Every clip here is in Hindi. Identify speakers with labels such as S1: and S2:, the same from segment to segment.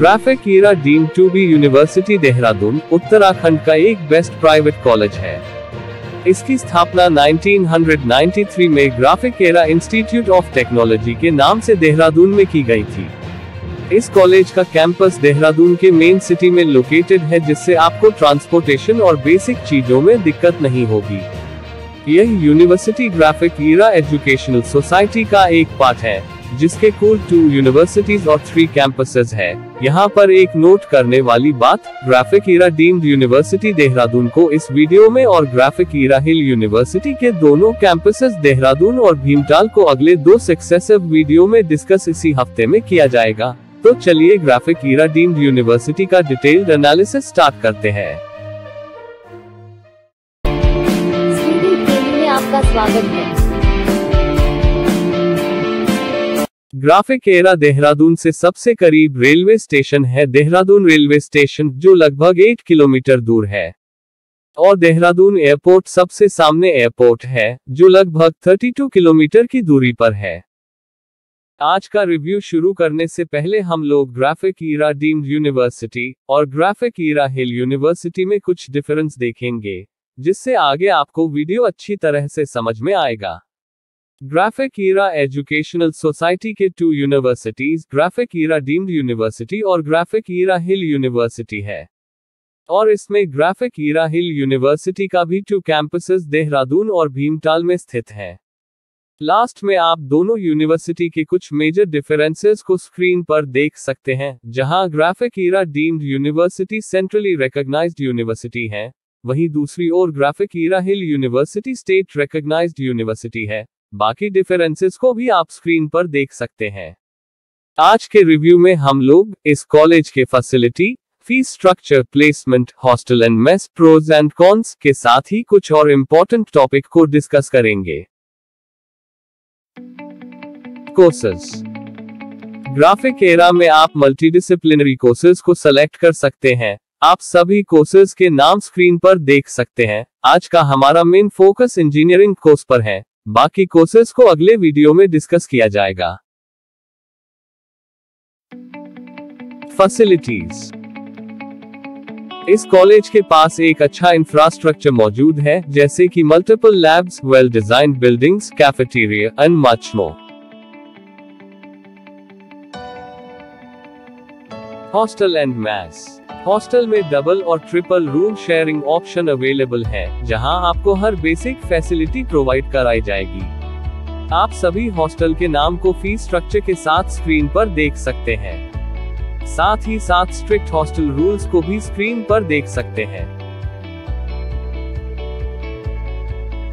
S1: Graphic Era deemed to be university Dehradun Uttarakhand का एक बेस्ट प्राइवेट कॉलेज है इसकी स्थापना 1993 में Graphic Era Institute of Technology के नाम से देहरादून में की गई थी इस कॉलेज का कैंपस देहरादून के मेन सिटी में लोकेटेड है जिससे आपको ट्रांसपोर्टेशन और बेसिक चीज़ों में दिक्कत नहीं होगी यह university Graphic Era educational society का एक पार्ट है जिसके कुल टू यूनिवर्सिटीज और थ्री कैंपसेस है। यहाँ पर एक नोट करने वाली बात Graphic Era deemed university Dehradun को इस वीडियो में और ग्राफिक ईरा हिल यूनिवर्सिटी के दोनों कैंपसेस देहरादून और भीमताल को अगले दो सक्सेसिव वीडियो में डिस्कस इसी हफ़्ते में किया जाएगा। तो चलिए ग्राफिक ईरा डीम्ड यूनिवर्सिटी का डिटेल्ड एनालिसिस स्टार्ट करते हैं।
S2: आपका स्वागत है।
S1: ग्राफिक एरा देहरादून से सबसे करीब रेलवे स्टेशन है। देहरादून रेलवे स्टेशन, जो लगभग 8 किलोमीटर दूर है। और देहरादून एयरपोर्ट सबसे सामने एयरपोर्ट है, जो लगभग 32 किलोमीटर की दूरी पर है। आज का रिव्यू शुरू करने से पहले हम लोग ग्राफिक ईरा डीम्ड यूनिवर्सिटी और ग्राफिक ईरा हिल यूनिवर्सिटी में कुछ डिफरेंस देखेंगे, जिससे आगे आपको वीडियो अच्छी तरह से समझ में आएगा। ग्राफिक ईरा एजुकेशनल सोसाइटी के two universities Graphic Era deemed university और ग्राफिक ईरा हिल यूनिवर्सिटी है। और इसमें ग्राफिक ईरा हिल यूनिवर्सिटी का भी टू कैंपसेस देहरादून और भीमताल में स्थित है। लास्ट में आप दोनों यूनिवर्सिटी के कुछ मेजर डिफरेंसेस को स्क्रीन पर देख सकते हैं, जहाँ Graphic Era deemed university centrally recognised university है, वहीं दूसरी ओर Graphic Era hill university state recognised university है। बाकी डिफरेंसेस को भी आप स्क्रीन पर देख सकते हैं। आज के रिव्यू में हम लोग इस कॉलेज के facility fees structure placement hostel and mess pros and cons के साथ ही कुछ और इम्पोर्टेंट टॉपिक को डिस्कस करेंगे। कोर्सेस ग्राफिक एरा में आप मल्टीडिसिप्लिनरी कोर्सेज को सेलेक्ट कर सकते हैं। आप सभी कोर्सेज के नाम स्क्रीन पर देख सकते हैं। आज का हमारा मेन फोकस इंजीनियरिंग कोर्स पर है। बाकी कोर्सेज को अगले वीडियो में डिस्कस किया जाएगा। फैसिलिटीज़ इस कॉलेज के पास एक अच्छा इंफ्रास्ट्रक्चर मौजूद है, जैसे कि multiple labs well design buildings cafeteria and much more hostel and mess hostel में डबल और triple room sharing option available है, जहाँ आपको हर बेसिक फैसिलिटी प्रोवाइड कराई जाएगी। आप सभी हॉस्टल के नाम को फ़ीस स्ट्रक्चर के साथ स्क्रीन पर देख सकते हैं। साथ ही साथ स्ट्रिक्ट हॉस्टल रूल्स को भी स्क्रीन पर देख सकते हैं।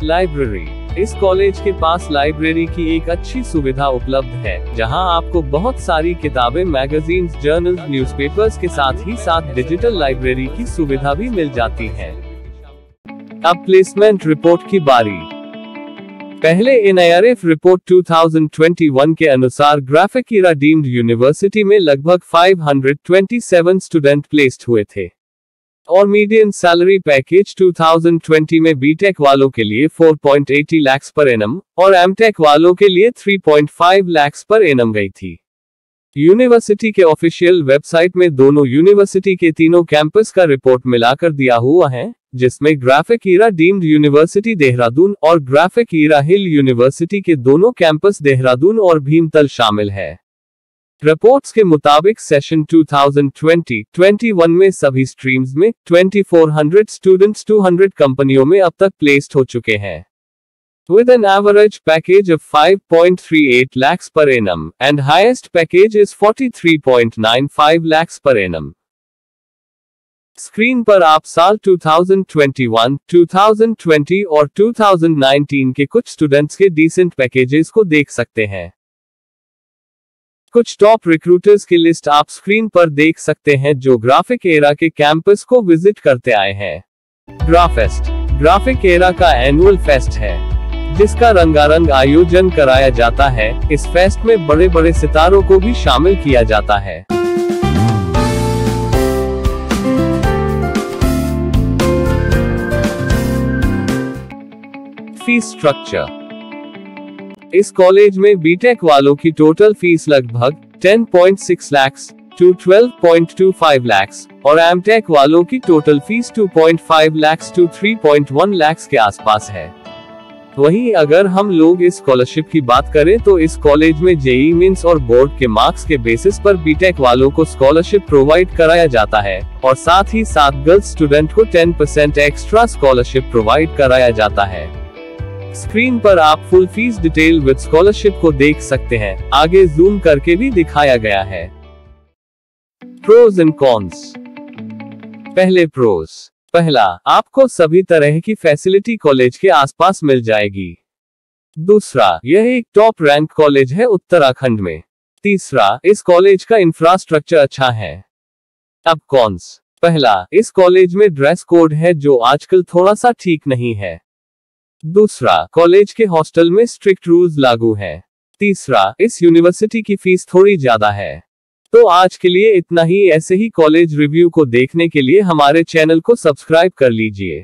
S1: लाइब्रेरी इस कॉलेज के पास लाइब्रेरी की एक अच्छी सुविधा उपलब्ध है, जहाँ आपको बहुत सारी किताबें मैगजीन जर्नल न्यूज़पेपर्स के साथ ही साथ डिजिटल लाइब्रेरी की सुविधा भी मिल जाती है। अब प्लेसमेंट रिपोर्ट की बारी। पहले एनआईआरएफ रिपोर्ट 2021 के अनुसार ग्राफिक डीम्ड यूनिवर्सिटी में लगभग 527 स्टूडेंट प्लेस्ड हुए थे। और मीडियन सैलरी पैकेज 2020 में बीटेक वालों के लिए 4.80 लाख पर एनम और एमटेक वालों के लिए 3.5 लाख पर एनम गई थी। यूनिवर्सिटी के ऑफिशियल वेबसाइट में दोनों यूनिवर्सिटी के तीनों कैंपस का रिपोर्ट मिलाकर दिया हुआ है, जिसमें Graphic Era deemed university Dehradun और ग्राफिक ईरा हिल यूनिवर्सिटी के दोनों कैंपस देहरादून और भीमतल शामिल है। रिपोर्ट्स के मुताबिक सेशन 2020-21 में सभी स्ट्रीम्स में 2400 स्टूडेंट्स 200 कंपनियों में अब तक प्लेस्ड हो चुके हैं with an average package of 5.38 lakhs per annum and highest package is 43.95 lakhs per annum. Screen पर आप साल 2021, 2020 और 2019 के कुछ स्टूडेंट्स के डिसेंट पैकेजेस को देख सकते हैं कुछ टॉप रिक्रूटर्स की लिस्ट आप स्क्रीन पर देख सकते हैं जो ग्राफिक एरा के कैंपस को विज़िट करते आए हैं। ग्राफेस्ट ग्राफिक एरा का एनुअल फेस्ट है, जिसका रंगारंग आयोजन कराया जाता है। इस फेस्ट में बड़े बड़े सितारों को भी शामिल किया जाता है। फ़ीस स्ट्रक्चर इस कॉलेज में बीटेक वालों की टोटल फ़ीस लगभग 10.6 लाख टू 12.25 लैक्स और एमटेक वालों की total fees 2.5 lakhs to 3.1 lakhs के आसपास है। वहीं अगर हम लोग इस स्कॉलरशिप की बात करें तो इस कॉलेज में जेई मीन्स और बोर्ड के मार्क्स के बेसिस पर बीटेक वालों को स्कॉलरशिप प्रोवाइड कराया जाता है और साथ ही साथ गर्ल्स स्टूडेंट को 10 परसेंट एक्स्ट्रा स्कॉलरशिप प्रोवाइड कराया जाता है। स्क्रीन पर आप full fees detail with scholarship को देख सकते हैं। आगे जूम करके भी दिखाया गया है। प्रोज एंड कॉन्स पहले प्रोज पहला, आपको सभी तरह की फैसिलिटी कॉलेज के आसपास मिल जाएगी। दूसरा, यह एक टॉप रैंक कॉलेज है उत्तराखंड में। तीसरा, इस कॉलेज का इंफ्रास्ट्रक्चर अच्छा है। अब कॉन्स पहला, इस कॉलेज में ड्रेस कोड है जो आजकल थोड़ा सा ठीक नहीं है। दूसरा कॉलेज के हॉस्टल में स्ट्रिक्ट रूल्स लागू है। तीसरा, इस यूनिवर्सिटी की फ़ीस थोड़ी ज़्यादा है। तो आज के लिए इतना ही, ऐसे ही कॉलेज रिव्यू को देखने के लिए हमारे चैनल को सब्सक्राइब कर लीजिए।